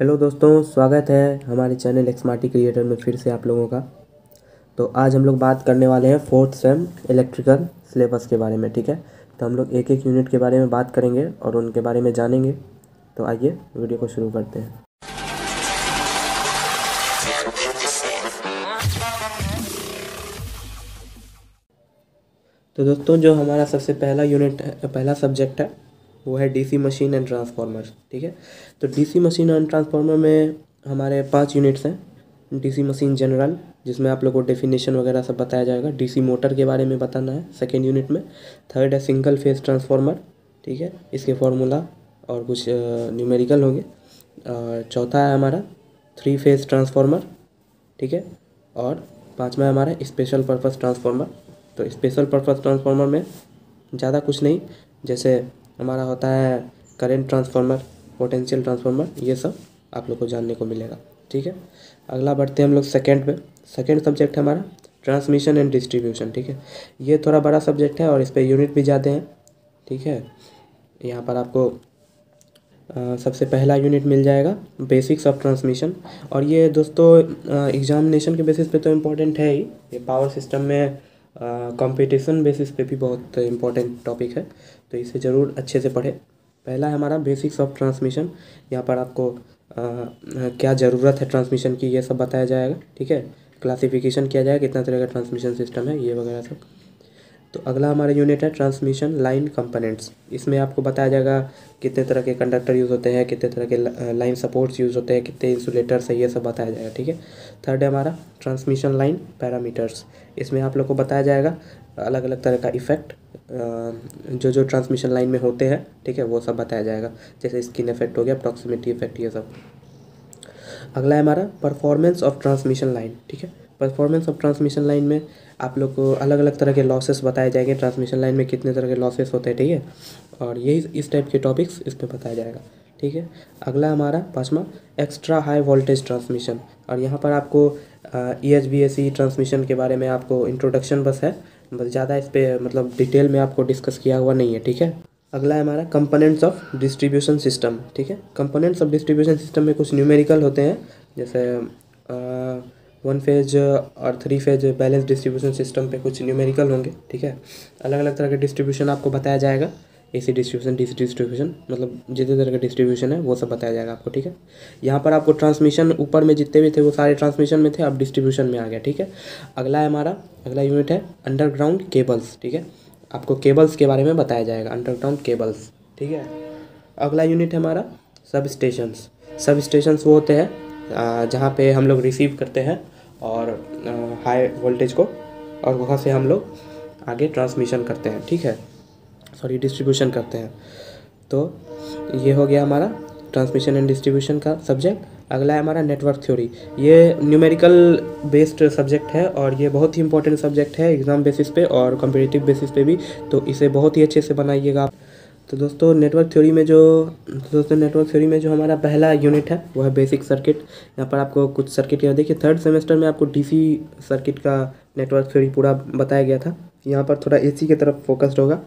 Hello दोस्तों, स्वागत है हमारे चैनल एक्समार्टी क्रिएटर में फिर से आप लोगों का। तो आज हम लोग बात करने वाले हैं फोर्थ सेम इलेक्ट्रिकल सिलेबस के बारे में, ठीक है? तो हम लोग एक एक यूनिट के बारे में बात करेंगे और उनके बारे में जानेंगे। तो आइए वीडियो को शुरू करते हैं। तो दोस्तों, जो हमारा सबसे पहला यूनिट पहला सब्जेक्ट है वो है डीसी मशीन एंड ट्रांसफार्मर ठीक है? तो डीसी मशीन एंड ट्रांसफार्मर में हमारे पाँच यूनिट्स हैं। डीसी मशीन जनरल जिसमें आप लोग को डेफिनेशन वगैरह सब बताया जाएगा। डीसी मोटर के बारे में बताना है सेकेंड यूनिट में। थर्ड है सिंगल फ़ेज़ ट्रांसफार्मर ठीक है? इसके फार्मूला और कुछ न्यूमेरिकल होंगे। और चौथा है हमारा थ्री फ़ेज़ ट्रांसफार्मर ठीक है? और पाँचवा है हमारा स्पेशल पर्पज़ ट्रांसफार्मर तो स्पेशल पर्पज़ ट्रांसफार्मर में ज़्यादा कुछ नहीं, जैसे हमारा होता है करेंट ट्रांसफार्मर पोटेंशियल ट्रांसफार्मर ये सब आप लोग को जानने को मिलेगा ठीक है? अगला बढ़ते हैं हम लोग सेकेंड पे। सेकेंड सब्जेक्ट है हमारा ट्रांसमिशन एंड डिस्ट्रीब्यूशन ठीक है? ये थोड़ा बड़ा सब्जेक्ट है और इस पर यूनिट भी ज़्यादा हैं ठीक है? यहाँ पर आपको आ, सबसे पहला यूनिट मिल जाएगा बेसिक्स ऑफ़ ट्रांसमिशन और ये दोस्तों एग्जामिनेशन के बेसिस पे तो इम्पोर्टेंट है ही। ये पावर सिस्टम में कंपटीशन बेसिस पे भी बहुत इम्पोर्टेंट टॉपिक है तो इसे ज़रूर अच्छे से पढ़े। पहला है हमारा बेसिक्स ऑफ़ ट्रांसमिशन यहाँ पर आपको आ, क्या ज़रूरत है ट्रांसमिशन की ये सब बताया जाएगा ठीक है? क्लासिफिकेशन किया जाएगा कितना तरह का ट्रांसमिशन सिस्टम है ये वगैरह सब। तो अगला हमारा यूनिट है ट्रांसमिशन लाइन कंपोनेंट्स इसमें आपको बताया जाएगा कितने तरह के कंडक्टर यूज़ होते हैं, कितने तरह के लाइन सपोर्ट्स यूज़ होते हैं, कितने इंसुलेटर्स है, ये सब बताया जाएगा, ठीक है? थर्ड है हमारा ट्रांसमिशन लाइन पैरामीटर्स इसमें आप लोग को बताया जाएगा अलग अलग तरह का इफ़ेक्ट जो जो ट्रांसमिशन लाइन में होते हैं, ठीक है, वो सब बताया जाएगा। जैसे स्किन इफ़ेक्ट हो गया अप्रॉक्सीमेटी इफ़ेक्ट ये सब। अगला है हमारा परफॉर्मेंस ऑफ़ ट्रांसमिशन लाइन ठीक है? परफॉर्मेंस ऑफ़ ट्रांसमिशन लाइन में आप लोग को अलग अलग तरह के लॉसेस बताए जाएँगे ट्रांसमिशन लाइन में कितने तरह के लॉसेस होते हैं, ठीक है? और यही इस टाइप के टॉपिक्स इस पर बताया जाएगा, ठीक है? अगला हमारा पाँचवा एक्स्ट्रा हाई वोल्टेज ट्रांसमिशन और यहाँ पर आपको E H B S C transmission के बारे में आपको इंट्रोडक्शन बस है, बस ज़्यादा इस पर मतलब डिटेल में आपको डिस्कस किया हुआ नहीं है, ठीक है? अगला है हमारा कंपोनेंट्स ऑफ़ डिस्ट्रीब्यूशन सिस्टम ठीक है? कंपोनेंट्स ऑफ़ डिस्ट्रीब्यूशन सिस्टम में कुछ न्यूमेरिकल होते हैं, जैसे वन फ़ेज़ और three phase balance distribution system पे कुछ न्यूमेरिकल होंगे, ठीक है? अलग अलग तरह के डिस्ट्रीब्यूशन आपको बताया जाएगा। एसी डिस्ट्रीब्यूशन डीसी डिस्ट्रीब्यूशन मतलब जितने तरह का डिस्ट्रीब्यूशन है, वो सब बताया जाएगा आपको, ठीक है? यहाँ पर आपको ट्रांसमिशन ऊपर में जितने भी थे, वो सारे ट्रांसमिशन में थे, अब डिस्ट्रीब्यूशन में आ गया, ठीक है? अगला है हमारा, अगला यूनिट है अंडरग्राउंड केबल्स ठीक है? आपको केबल्स के बारे में बताया जाएगा अंडरग्राउंड केबल्स ठीक है? अगला यूनिट है हमारा सब स्टेशंस सब स्टेशंस वो होते हैं जहाँ पे हम लोग रिसीव करते हैं और हाई वोल्टेज को, और वहाँ से हम लोग आगे ट्रांसमिशन करते हैं, ठीक है? सॉरी डिस्ट्रीब्यूशन करते हैं। तो ये हो गया हमारा ट्रांसमिशन एंड डिस्ट्रीब्यूशन का सब्जेक्ट अगला है हमारा नेटवर्क थ्योरी ये न्यूमेरिकल बेस्ड सब्जेक्ट है और ये बहुत ही इंपॉर्टेंट सब्जेक्ट है एग्ज़ाम बेसिस पे और कम्पिटिटिव बेसिस पे भी। तो इसे बहुत ही अच्छे से बनाइएगा तो दोस्तों नेटवर्क थ्योरी में जो तो दोस्तों नेटवर्क थ्योरी में जो हमारा पहला यूनिट है, वो है बेसिक सर्किट यहाँ पर आपको कुछ सर्किट यहाँ देखिए थर्ड सेमेस्टर में आपको डीसी सर्किट का नेटवर्क थ्योरी पूरा बताया गया था। यहाँ पर थोड़ा एसी की तरफ़ फोकस्ड होगा।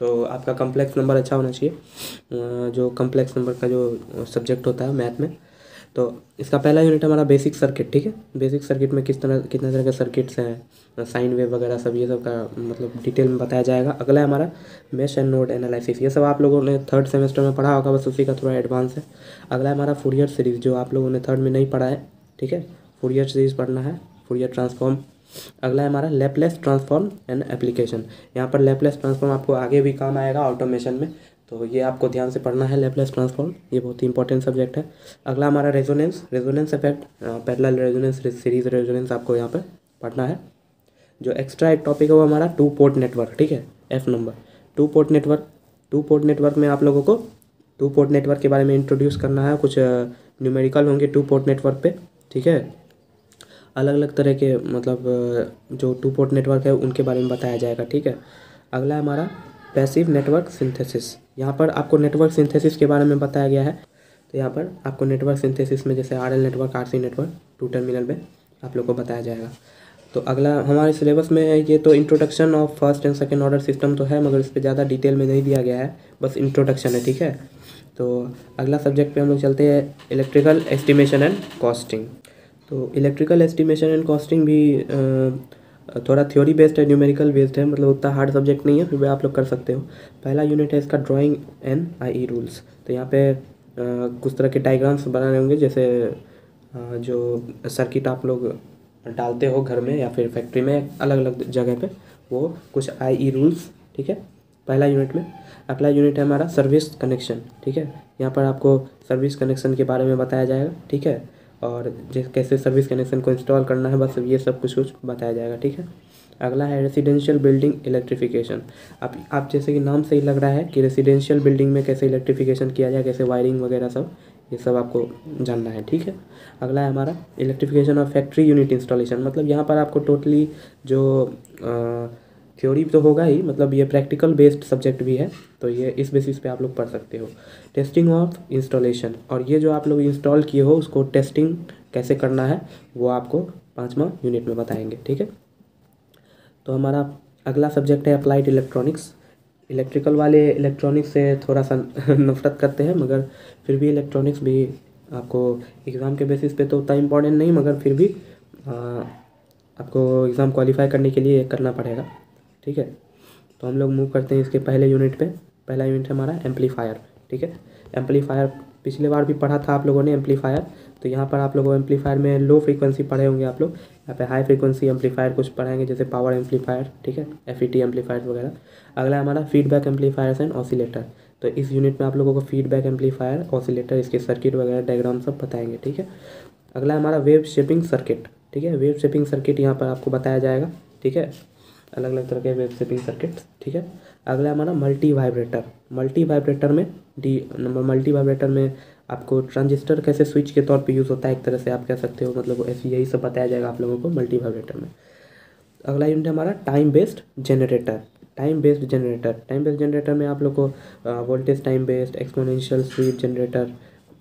तो आपका कम्प्लेक्स नंबर अच्छा होना चाहिए। जो कम्प्लेक्स नंबर का जो सब्जेक्ट होता है मैथ में। तो इसका पहला यूनिट हमारा बेसिक सर्किट ठीक है? बेसिक सर्किट में किस तरह, कितने तरह के सर्किट्स हैं? साइन वेव वगैरह सब, ये सब का मतलब डिटेल में बताया जाएगा। अगला हमारा मेश एंड नोड एनालिसिस ये सब आप लोगों ने थर्ड सेमेस्टर में पढ़ा होगा, बस उसी का थोड़ा एडवांस है। अगला हमारा फूरियर सीरीज़ जो आप लोगों ने थर्ड में नहीं पढ़ा है, ठीक है? फूरियर सीरीज़ पढ़ना है फूरियर ट्रांसफॉर्म अगला है हमारा लेपलेस ट्रांसफॉर्म एंड एप्लीकेशन यहाँ पर लेपलेस ट्रांसफॉर्म आपको आगे भी काम आएगा ऑटोमेशन में। तो ये आपको ध्यान से पढ़ना है लेपलेस ट्रांसफॉर्म ये बहुत ही इंपॉर्टेंट सब्जेक्ट है। अगला हमारा resonance resonance effect parallel resonance series resonance आपको यहाँ पर पढ़ना है। जो एक्स्ट्रा एक टॉपिक है वो हमारा टू पोर्ट नेटवर्क ठीक है? F number two port network two port network में आप लोगों को टू पोर्ट नेटवर्क के बारे में इंट्रोड्यूस करना है। कुछ न्यूमेरिकल होंगे टू पोर्ट नेटवर्क पे, ठीक है? अलग अलग तरह के मतलब जो टू पोर्ट नेटवर्क है उनके बारे में बताया जाएगा, ठीक है? अगला हमारा पैसिव नेटवर्क सिंथेसिस यहाँ पर आपको नेटवर्क सिंथेसिस के बारे में बताया गया है। तो यहाँ पर आपको नेटवर्क सिंथेसिस में जैसे R L network R C network two terminal में आप लोग को बताया जाएगा। तो अगला, हमारे सिलेबस में ये तो introduction of first and second order system तो है, मगर इस पर ज़्यादा डिटेल में नहीं दिया गया है, बस इंट्रोडक्शन है, ठीक है? तो अगला सब्जेक्ट पे हम लोग चलते हैं इलेक्ट्रिकल एस्टिमेशन एंड कॉस्टिंग तो इलेक्ट्रिकल एस्टिमेशन एंड कॉस्टिंग भी थोड़ा थ्योरी बेस्ड है न्यूमेरिकल बेस्ड है मतलब उतना हार्ड सब्जेक्ट नहीं है, फिर भी आप लोग कर सकते हो। पहला यूनिट है इसका ड्राइंग एंड आईई रूल्स तो यहाँ पे कुछ तरह के डायग्राम्स बनाने होंगे, जैसे जो सर्किट आप लोग डालते हो घर में या फिर फैक्ट्री में अलग अलग जगह पे, वो कुछ आई ई रूल्स ठीक है? पहला यूनिट में। अगला यूनिट है हमारा सर्विस कनेक्शन ठीक है? यहाँ पर आपको सर्विस कनेक्शन के बारे में बताया जाएगा, ठीक है? और जिस कैसे सर्विस कनेक्शन को इंस्टॉल करना है, बस ये सब कुछ कुछ बताया जाएगा, ठीक है? अगला है रेसिडेंशियल बिल्डिंग इलेक्ट्रिफिकेशन आप आप जैसे कि नाम से ही लग रहा है कि रेसिडेंशियल बिल्डिंग में कैसे इलेक्ट्रिफिकेशन किया जाए, कैसे वायरिंग वगैरह सब, ये सब आपको जानना है, ठीक है? अगला है हमारा electrification of factory unit installation मतलब यहाँ पर आपको टोटली जो थ्योरी तो होगा ही मतलब ये प्रैक्टिकल बेस्ड सब्जेक्ट भी है तो ये इस बेसिस पे आप लोग पढ़ सकते हो। टेस्टिंग ऑफ़ इंस्टॉलेशन और ये जो आप लोग इंस्टॉल किए हो उसको टेस्टिंग कैसे करना है वो आपको पाँचवा यूनिट में बताएँगे ठीक है? तो हमारा अगला सब्जेक्ट है अप्लाइड इलेक्ट्रॉनिक्स इलेक्ट्रिकल वाले इलेक्ट्रॉनिक्स से थोड़ा सा नफरत करते हैं मगर फिर भी इलेक्ट्रॉनिक्स भी आपको एग्ज़ाम के बेसिस पे तो उतना इम्पोर्टेंट नहीं मगर फिर भी आ, आपको एग्ज़ाम क्वालिफाई करने के लिए करना पड़ेगा। ठीक है? तो हम लोग मूव करते हैं इसके पहले यूनिट पे। पहला यूनिट हमारा एम्पलीफायर ठीक है? एम्पलीफायर पिछले बार भी पढ़ा था आप लोगों ने एम्पलीफायर तो यहाँ पर आप लोगों एम्पलीफायर में लो फ्रीक्वेंसी पढ़े होंगे आप लोग। यहाँ पे हाई फ्रीक्वेंसी एम्पलीफायर कुछ पढ़ाएँगे, जैसे पावर एम्पलीफायर ठीक है? एफ़ ई टी एम्पलीफायर वगैरह। अगला हमारा फीडबैक एम्पलीफायर्स एंड ऑसिलेटर तो इस यूनिट में आप लोगों को फीडबैक एम्पलीफायर ऑसिलेटर इसके सर्किट वगैरह डायग्राम सब बताएँगे, ठीक है? अगला हमारा वेव शेपिंग सर्किट ठीक है? वेव शेपिंग सर्किट यहाँ पर आपको बताया जाएगा, ठीक है? अलग अलग तरह के वेब सेपिंग सर्किट ठीक है? अगला हमारा मल्टी वाइब्रेटर मल्टी वाइब्रेटर में डी नंबर मल्टी वाइब्रेटर में आपको ट्रांजिस्टर कैसे स्विच के तौर पे यूज़ होता है, एक तरह से आप कह सकते हो मतलब ऐसे यही सब बताया जाएगा आप लोगों को मल्टी वाइब्रेटर में। अगला यूनिट हमारा time based generator time based generator time based generator में आप लोग को voltage time based exponential sweep generator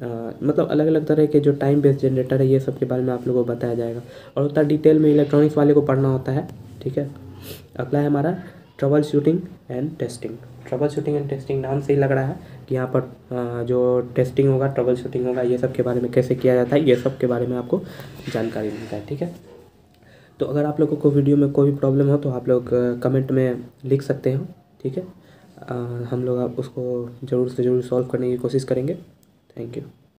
मतलब अलग अलग तरह के जो टाइम बेस्ड जनरेटर है, ये सब के बारे में आप लोगों को बताया जाएगा। और उतना डिटेल में इलेक्ट्रॉनिक्स वाले को पढ़ना होता है, ठीक है? अगला है हमारा troubleshooting and testing troubleshooting and testing नाम से ही लग रहा है कि यहाँ पर जो टेस्टिंग होगा ट्रबल शूटिंग होगा, ये सब के बारे में कैसे किया जाता है, ये सब के बारे में आपको जानकारी मिलता है, ठीक है? तो अगर आप लोगों को वीडियो में कोई भी प्रॉब्लम हो तो आप लोग कमेंट में लिख सकते हो, ठीक है? हम लोग आप उसको ज़रूर से ज़रूर सॉल्व करने की कोशिश करेंगे। Thank you